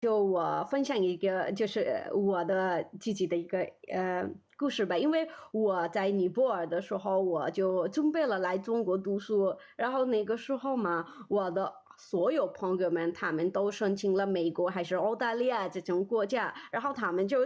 就我分享一个，就是我的自己的一个呃故事吧。因为我在尼泊尔的时候，我就准备了来中国读书，然后那个时候嘛，我的所有朋友们他们都申请了美国还是澳大利亚这种国家，然后他们就。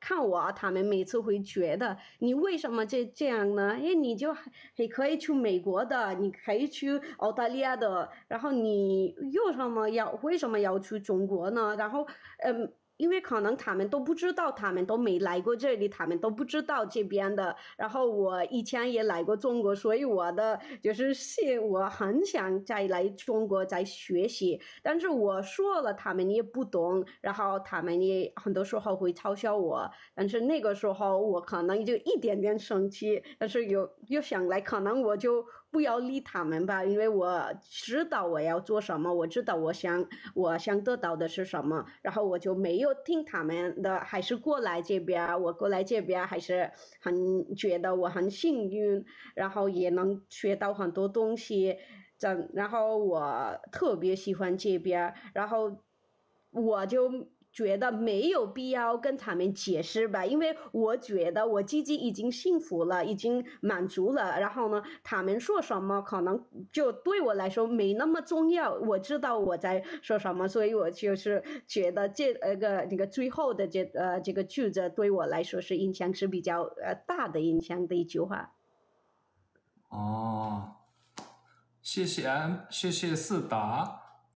看我，他们每次会觉得你为什么这这样呢？哎，你就还可以去美国的，你可以去澳大利亚的，然后你有什么要为什么要去中国呢？然后，嗯。因为可能他们都不知道，他们都没来过这里，他们都不知道这边的。然后我以前也来过中国，所以我的就是是我很想再来中国再学习。但是我说了，他们也不懂，然后他们也很多时候会嘲笑我。但是那个时候我可能就一点点生气，但是又又想来，可能我就不要理他们吧，因为我知道我要做什么，我知道我想我想得到的是什么，然后我就没有。听他们的，还是过来这边。我过来这边还是很觉得我很幸运，然后也能学到很多东西。这，然后我特别喜欢这边，然后我就。觉得没有必要跟他们解释吧，因为我觉得我自己已经幸福了，已经满足了。然后呢，他们说什么可能就对我来说没那么重要。我知道我在说什么，所以我就是觉得这呃个这个最后的这呃这个句子对我来说是影响是比较呃大的影响的一句话。哦，谢谢安，谢谢四达。